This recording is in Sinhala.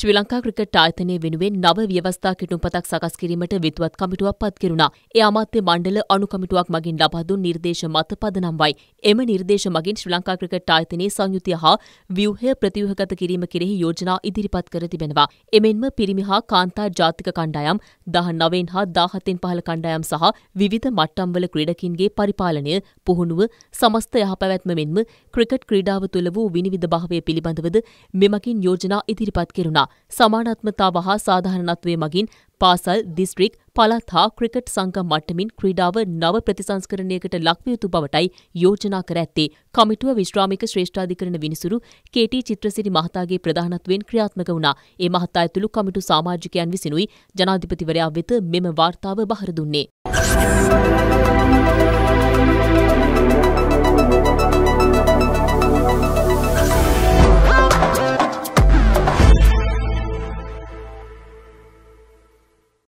ශ්‍රී ලංකා ක්‍රිකට් ආයතනය වෙනුවෙන් නව ව්‍යවස්ථා කිටුම්පතක් සකස් කිරීමට විද්වත් කමිටුවක් පත් කෙරුණා. ඒ අමාත්‍ය මණ්ඩල අනු කමිටුවක් මගින් ලබා දුන් නිර්දේශ මත පදනම් වයි. එම නිර්දේශ මගින් ශ්‍රී ලංකා ක්‍රිකට් ආයතනයේ සංයුතිය හා ව්‍යුහය ප්‍රතිව්‍යුහගත කිරීම කෙරෙහි යෝජනා ඉදිරිපත් කර තිබෙනවා. එමෙන්ම පිරිමි හා කාන්තා ජාතික කණ්ඩායම් 19න් හා 17න් පහළ කණ්ඩායම් සහ විවිධ මට්ටම්වල ක්‍රීඩකින්ගේ පරිපාලනය, පුහුණුව, සමස්ත යහපැවැත්ම මෙන්ම ක්‍රිකට් ක්‍රීඩාව තුළ වූ විනිවිද භාවය පිළිබඳවද මෙමගින් යෝජනා ඉදිරිපත් කෙරුණා. සමානත්මතාව හා සාධාරණත්වය මගින් පාසල් දිස්ත්‍රික් පළත් හා ක්‍රිකට් සංඝ මට්ටමින් ක්‍රීඩාව නව ප්‍රතිසංස්කරණයකට ලක්විය යුතු බවටයි යෝජනා කර ඇත්තේ. කමිටුව විශ්‍රාමික ශ්‍රේෂ්ඨාධිකරණ විනිසුරු කේ.ටී. චිත්‍රසිරි මහතාගේ ප්‍රධානත්වයෙන් ක්‍රියාත්මක වුණා. ඒ මහතා ඇතුළු කමිටු සමාජිකයන් විසිනුයි ජනාධිපතිවරයා වෙත මෙම වාර්තාව බහර දුන්නේ.